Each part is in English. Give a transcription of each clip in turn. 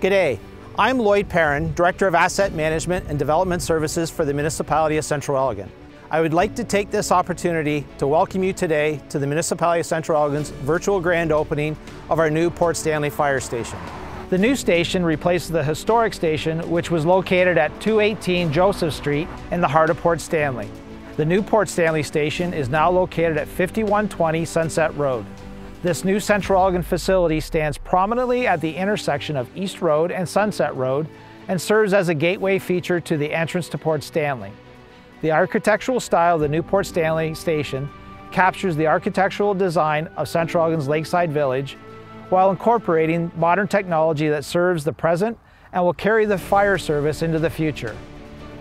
G'day, I'm Lloyd Perrin, Director of Asset Management and Development Services for the Municipality of Central Elgin. I would like to take this opportunity to welcome you today to the Municipality of Central Elgin's virtual grand opening of our new Port Stanley Fire Station. The new station replaces the historic station which was located at 218 Joseph Street in the heart of Port Stanley. The new Port Stanley station is now located at 5120 Sunset Road. This new Central Elgin facility stands prominently at the intersection of East Road and Sunset Road and serves as a gateway feature to the entrance to Port Stanley. The architectural style of the new Port Stanley Station captures the architectural design of Central Elgin's Lakeside Village while incorporating modern technology that serves the present and will carry the fire service into the future.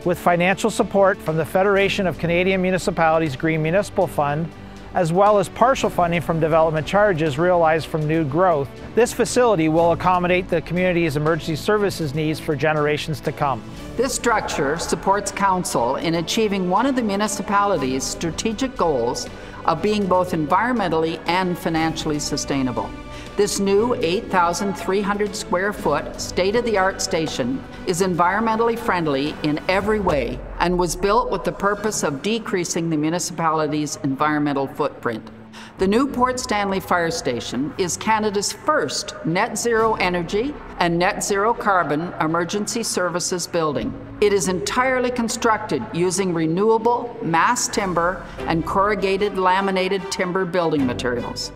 With financial support from the Federation of Canadian Municipalities Green Municipal Fund as well as partial funding from development charges realized from new growth, this facility will accommodate the community's emergency services needs for generations to come. This structure supports Council in achieving one of the municipality's strategic goals of being both environmentally and financially sustainable. This new 8,300 square foot state of the art station is environmentally friendly in every way and was built with the purpose of decreasing the municipality's environmental footprint. The new Port Stanley Fire Station is Canada's first net zero energy and net zero carbon emergency services building. It is entirely constructed using renewable mass timber and corrugated laminated timber building materials.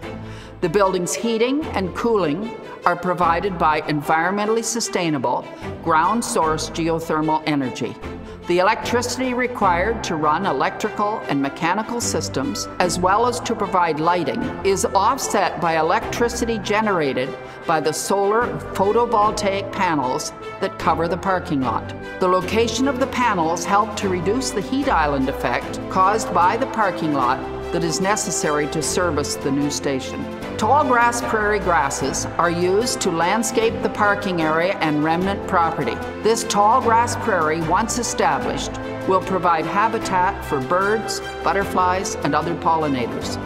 The building's heating and cooling are provided by environmentally sustainable, ground source geothermal energy. The electricity required to run electrical and mechanical systems, as well as to provide lighting, is offset by electricity generated by the solar photovoltaic panels that cover the parking lot. The location of the panels help to reduce the heat island effect caused by the parking lot that is necessary to service the new station. Tall grass prairie grasses are used to landscape the parking area and remnant property. This tall grass prairie, once established, will provide habitat for birds, butterflies, and other pollinators.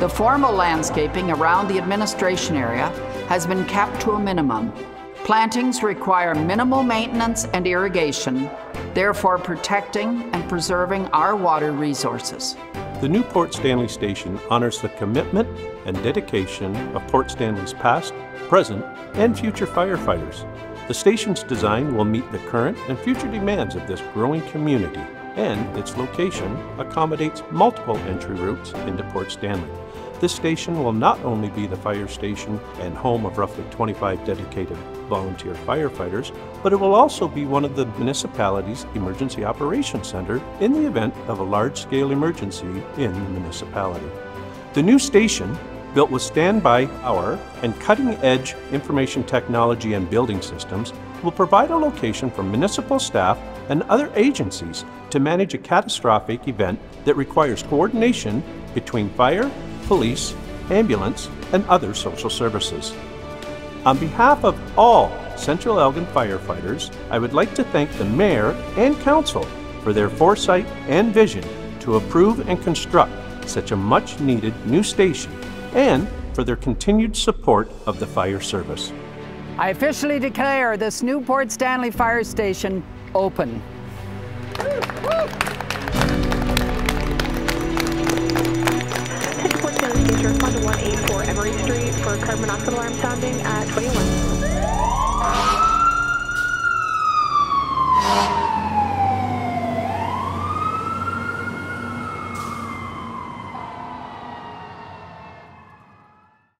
The formal landscaping around the administration area has been kept to a minimum. Plantings require minimal maintenance and irrigation, therefore protecting and preserving our water resources. The new Port Stanley Station honors the commitment and dedication of Port Stanley's past, present, and future firefighters. The station's design will meet the current and future demands of this growing community, and its location accommodates multiple entry routes into Port Stanley. This station will not only be the fire station and home of roughly 25 dedicated volunteer firefighters, but it will also be one of the municipality's emergency operations center in the event of a large-scale emergency in the municipality. The new station, built with standby power and cutting-edge information technology and building systems, will provide a location for municipal staff and other agencies to manage a catastrophic event that requires coordination between fire, police, ambulance, and other social services. On behalf of all Central Elgin firefighters, I would like to thank the Mayor and Council for their foresight and vision to approve and construct such a much needed new station and for their continued support of the fire service. I officially declare this new Port Stanley Fire Station open. Respond to 184 Emery Street for carbon monoxide alarm sounding at 21.